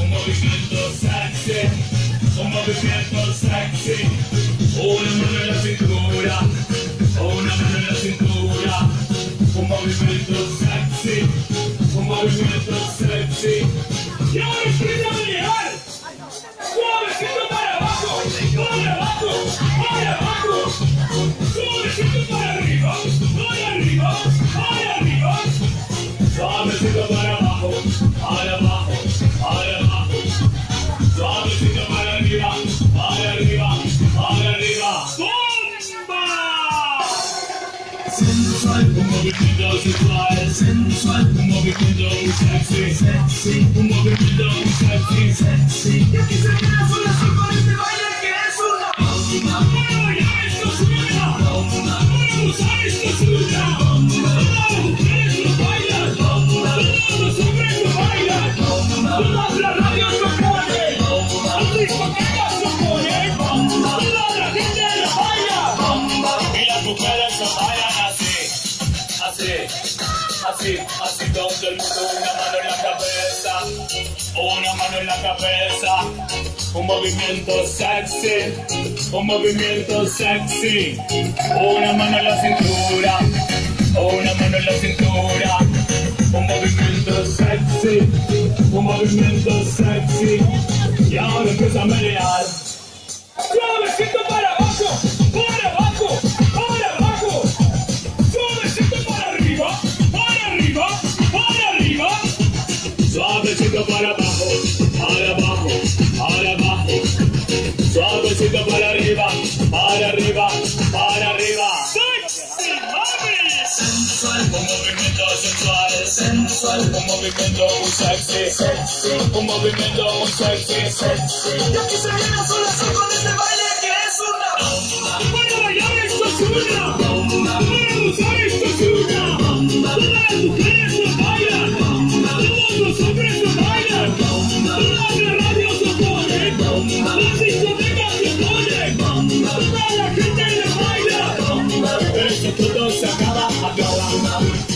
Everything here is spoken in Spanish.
un movimiento sexy, un movimiento sexy, una mano en la cintura, una mano en la cintura, un movimiento sexy, sensual, Un movimiento sensual, sensual, movimiento muy sexy, sexy, movimiento muy sexy, sexy. Y aquí se queda sola así con este baile que es una bomba, ¡Para usar la así, así, así todo el una mano en la cabeza, una mano en la cabeza, un movimiento sexy, un movimiento sexy, una mano en la cintura, una mano en la cintura, un movimiento sexy, un movimiento sexy, y ahora empieza a menear. Suavecito para abajo, Suavecito para abajo, para abajo, para abajo. Suavecito para arriba, para arriba, para arriba. Sensual, Un movimiento sensual, sensual, un movimiento muy sexy, sexy, un movimiento muy sexy, sexy. Y aquí se queda sola así con este baile la gente lo baila. Esto todo se acaba, acaba.